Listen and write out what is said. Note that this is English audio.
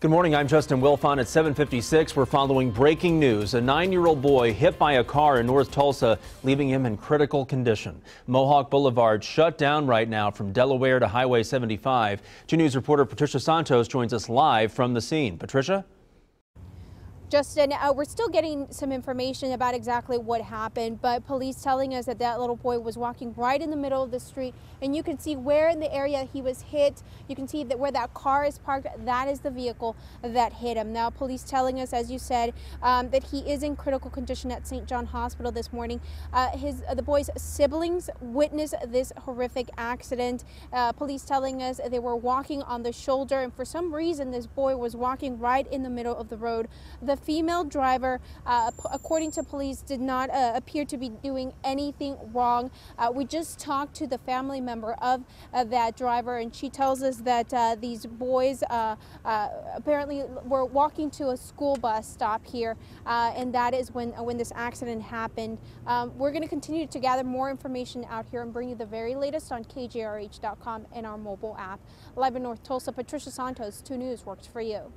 Good morning. I'm Justin Wilfon at 756. We're following breaking news. A nine-year-old boy hit by a car in North Tulsa, leaving him in critical condition. Mohawk Boulevard shut down right now from Delaware to Highway 75. 2 News reporter Patricia Santos joins us live from the scene. Patricia? Justin, uh, we're still getting some information about exactly what happened, but police telling us that that little boy was walking right in the middle of the street, and you can see where in the area he was hit. You can see that where that car is parked, that is the vehicle that hit him. Now, police telling us, as you said, um, that he is in critical condition at St. John Hospital this morning. Uh, his the boy's siblings witnessed this horrific accident. Uh, police telling us they were walking on the shoulder, and for some reason, this boy was walking right in the middle of the road. The female driver, uh, according to police, did not uh, appear to be doing anything wrong. Uh, we just talked to the family member of uh, that driver, and she tells us that uh, these boys uh, apparently were walking to a school bus stop here, and that is when when this accident happened. Um, we're going to continue to gather more information out here and bring you the very latest on KJRH.com and our mobile app. Live in North Tulsa, Patricia Santos, 2 News works for you.